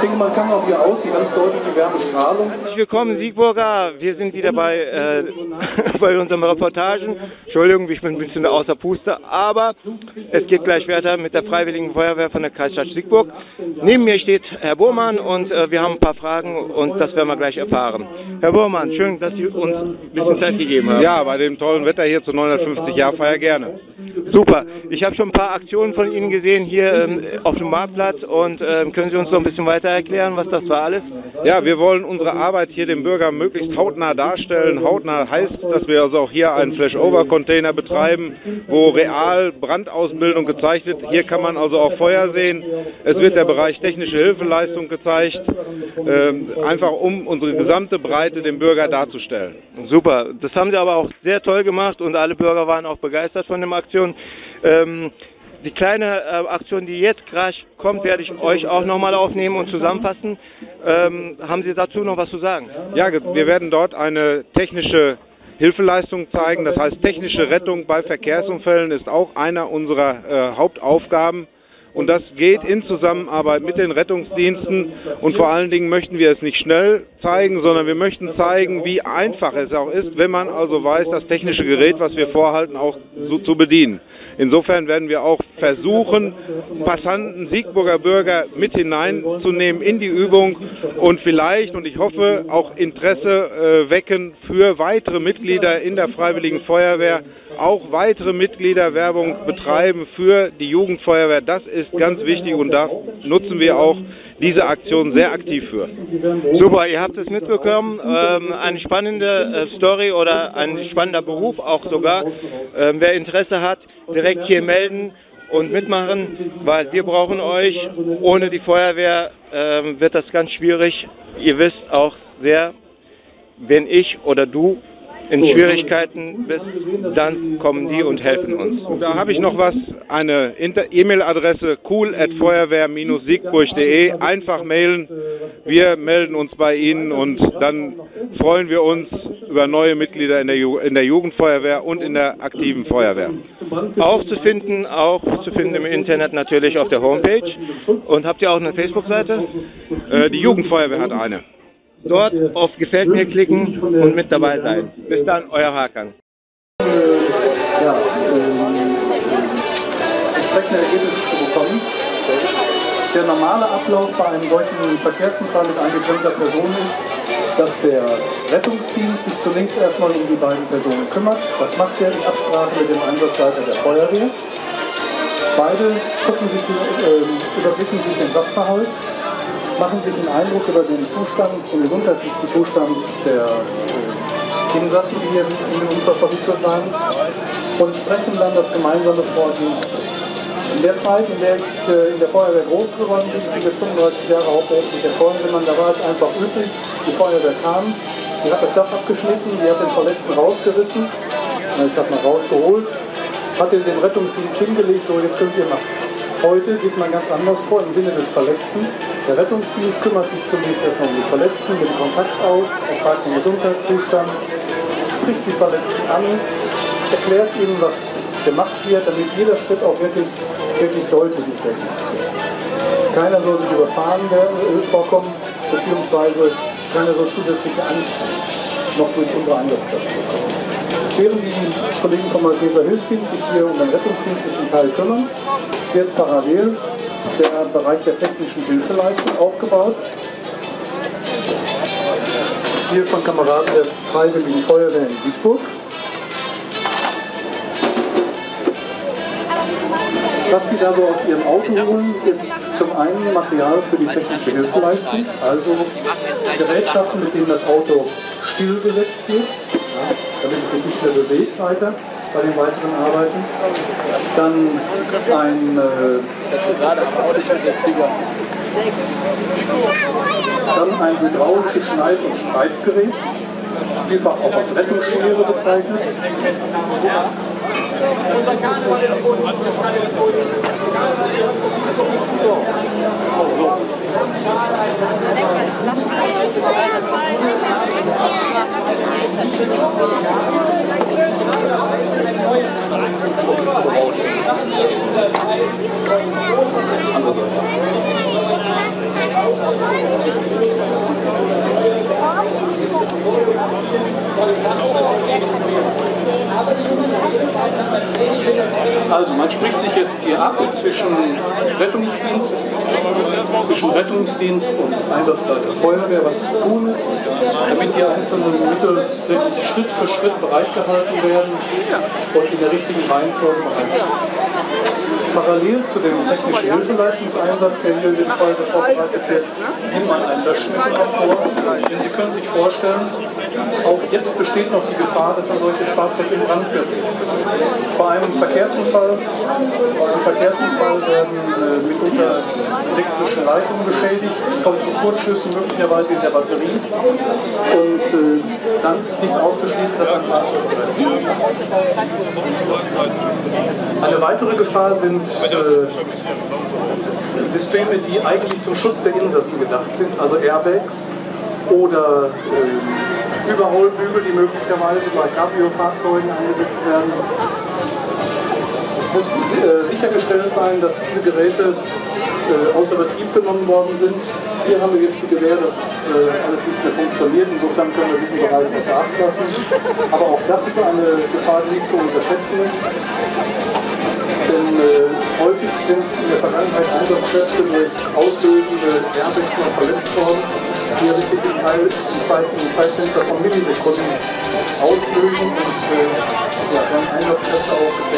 Ich denke, man kann auch hier außen ganz deutlich die Wärmestrahlung. Herzlich willkommen, Siegburger. Wir sind wieder bei, äh, bei unseren Reportagen. Entschuldigung, ich bin ein bisschen außer Puste, aber es geht gleich weiter mit der Freiwilligen Feuerwehr von der Kreisstadt Siegburg. Neben mir steht Herr Bohrmann und äh, wir haben ein paar Fragen und das werden wir gleich erfahren. Herr Bohrmann, schön, dass Sie uns ein bisschen Zeit gegeben haben. Ja, bei dem tollen Wetter hier zu 950 Jahr Feier gerne. Super. Ich habe schon ein paar Aktionen von Ihnen gesehen hier ähm, auf dem Marktplatz und ähm, können Sie uns noch ein bisschen weiter erklären, was das war alles? Ja, wir wollen unsere Arbeit hier dem Bürger möglichst hautnah darstellen. Hautnah heißt, dass wir also auch hier einen Flash-Over-Container betreiben, wo real Brandausbildung gezeigt wird. Hier kann man also auch Feuer sehen. Es wird der Bereich technische Hilfeleistung gezeigt, ähm, einfach um unsere gesamte Breite dem Bürger darzustellen. Super. Das haben Sie aber auch sehr toll gemacht und alle Bürger waren auch begeistert von der Aktion. Ähm, die kleine äh, Aktion, die jetzt gleich kommt, werde ich euch auch nochmal aufnehmen und zusammenfassen. Ähm, haben Sie dazu noch was zu sagen? Ja, wir werden dort eine technische Hilfeleistung zeigen. Das heißt, technische Rettung bei Verkehrsunfällen ist auch einer unserer äh, Hauptaufgaben. Und das geht in Zusammenarbeit mit den Rettungsdiensten. Und vor allen Dingen möchten wir es nicht schnell zeigen, sondern wir möchten zeigen, wie einfach es auch ist, wenn man also weiß, das technische Gerät, was wir vorhalten, auch so zu bedienen. Insofern werden wir auch versuchen, Passanten, Siegburger Bürger mit hineinzunehmen in die Übung und vielleicht, und ich hoffe, auch Interesse äh, wecken für weitere Mitglieder in der Freiwilligen Feuerwehr, auch weitere Mitgliederwerbung betreiben für die Jugendfeuerwehr. Das ist ganz wichtig und da nutzen wir auch diese Aktion sehr aktiv für. Super, ihr habt es mitbekommen. Ähm, eine spannende äh, Story oder ein spannender Beruf auch sogar. Ähm, wer Interesse hat, direkt hier melden und mitmachen, weil wir brauchen euch. Ohne die Feuerwehr ähm, wird das ganz schwierig. Ihr wisst auch sehr, wenn ich oder du in Schwierigkeiten bist, dann kommen die und helfen uns. Da habe ich noch was, eine E-Mail-Adresse cool@feuerwehr-siegburg.de. Einfach mailen. Wir melden uns bei Ihnen und dann freuen wir uns über neue Mitglieder in der, Ju in der Jugendfeuerwehr und in der aktiven Feuerwehr. Auch zu finden, auch zu finden im Internet natürlich auf der Homepage. Und habt ihr auch eine Facebook-Seite? Äh, die Jugendfeuerwehr hat eine. Dort auf Gefällt mir klicken und mit dabei sein. Bis dann, euer Hakan. Ja, ähm, entsprechende Ergebnisse zu bekommen. Der normale Ablauf bei einem solchen Verkehrsunfall mit angeklemmter Person ist, dass der Rettungsdienst sich zunächst erstmal um die beiden Personen kümmert. Das macht er in Absprache mit dem Einsatzleiter der Feuerwehr. Beide gucken sich, äh, überblicken sich den Sachverhalt machen sich einen Eindruck über den Zustand, den gesundheitlichen Zustand der äh, Insassen, die hier in Unfall verwickelt waren, und sprechen dann das gemeinsame Vorgehen. In der Zeit, in der ich äh, in der Feuerwehr groß geworden bin, jetzt 35 Jahre hauptberuflich der Feuerwehrmann, da war es einfach üblich, die Feuerwehr kam, die hat das Dach abgeschnitten, die hat den Verletzten rausgerissen, ich habe mal rausgeholt, hat den Rettungsdienst hingelegt, so jetzt könnt ihr machen. Heute geht man ganz anders vor im Sinne des Verletzten. Der Rettungsdienst kümmert sich zunächst erstmal um die Verletzten, nimmt Kontakt auf, erfragt den Gesundheitszustand, spricht die Verletzten an, erklärt ihnen, was gemacht wird, damit jeder Schritt auch wirklich, wirklich deutlich ist, wer gemacht wird. Keiner soll sich überfahren äh, vorkommen, beziehungsweise keiner soll zusätzliche Angst noch durch unsere Einsatzkräfte bekommen. Während die Kollegen vom Malteser Hilfsdienst sich hier um den rettungsdienstlichen Teil kümmern, wird parallel der Bereich der technischen Hilfeleistung aufgebaut. Hier von Kameraden der Freiwilligen Feuerwehr in Duisburg. Was Sie da so aus Ihrem Auto holen, ist zum einen Material für die technische Hilfeleistung, also Gerätschaften, mit denen das Auto Spiegel gesetzt wird, ja, damit es sich nicht mehr bewegt weiter bei den weiteren Arbeiten. Dann ein... Äh, dann ein hydraulisches Schneid- und Spreizgerät, vielfach auch als Rettungsschere bezeichnet. So. Also man spricht sich jetzt hier ab zwischen Rettungsdienst, zwischen Rettungsdienst und Einsatzleiter Feuerwehr, was zu tun ist, damit die einzelnen Mittel wirklich Schritt für Schritt bereitgehalten werden und in der richtigen Reihenfolge bereitstehen. Parallel zu dem technischen Hilfeleistungseinsatz, der hier in dem Fall vorbereitet wird, nimmt man einen Löschmittel vor. Denn Sie können sich vorstellen, auch jetzt besteht noch die Gefahr, dass ein solches Fahrzeug in Brand gerät. Bei einem Verkehrsunfall, im Verkehrsunfall werden äh, mitunter elektrische Leitungen beschädigt. Es kommt zu Kurzschlüssen möglicherweise in der Batterie. Und äh, dann ist es nicht auszuschließen, dass ein Fahrzeug brennt. Eine weitere Gefahr sind äh, Systeme, die eigentlich zum Schutz der Insassen gedacht sind, also Airbags oder äh, Überholbügel, die möglicherweise bei Cabrio-Fahrzeugen eingesetzt werden. Es muss äh, sichergestellt sein, dass diese Geräte äh, außer Betrieb genommen worden sind. Hier haben wir jetzt die Gewähr, dass es äh, alles nicht mehr funktioniert. Insofern können wir diesen Bereich besser ablassen. Aber auch das ist eine Gefahr, die nicht zu unterschätzen ist. Denn äh, häufig sind in der Vergangenheit Einsatzkräfte durch auslösende noch verletzt worden, die ja sich zum Teil zum Zeitfenster von Millisekunden auslösen und äh, ja, dann Einsatzkräfte auch.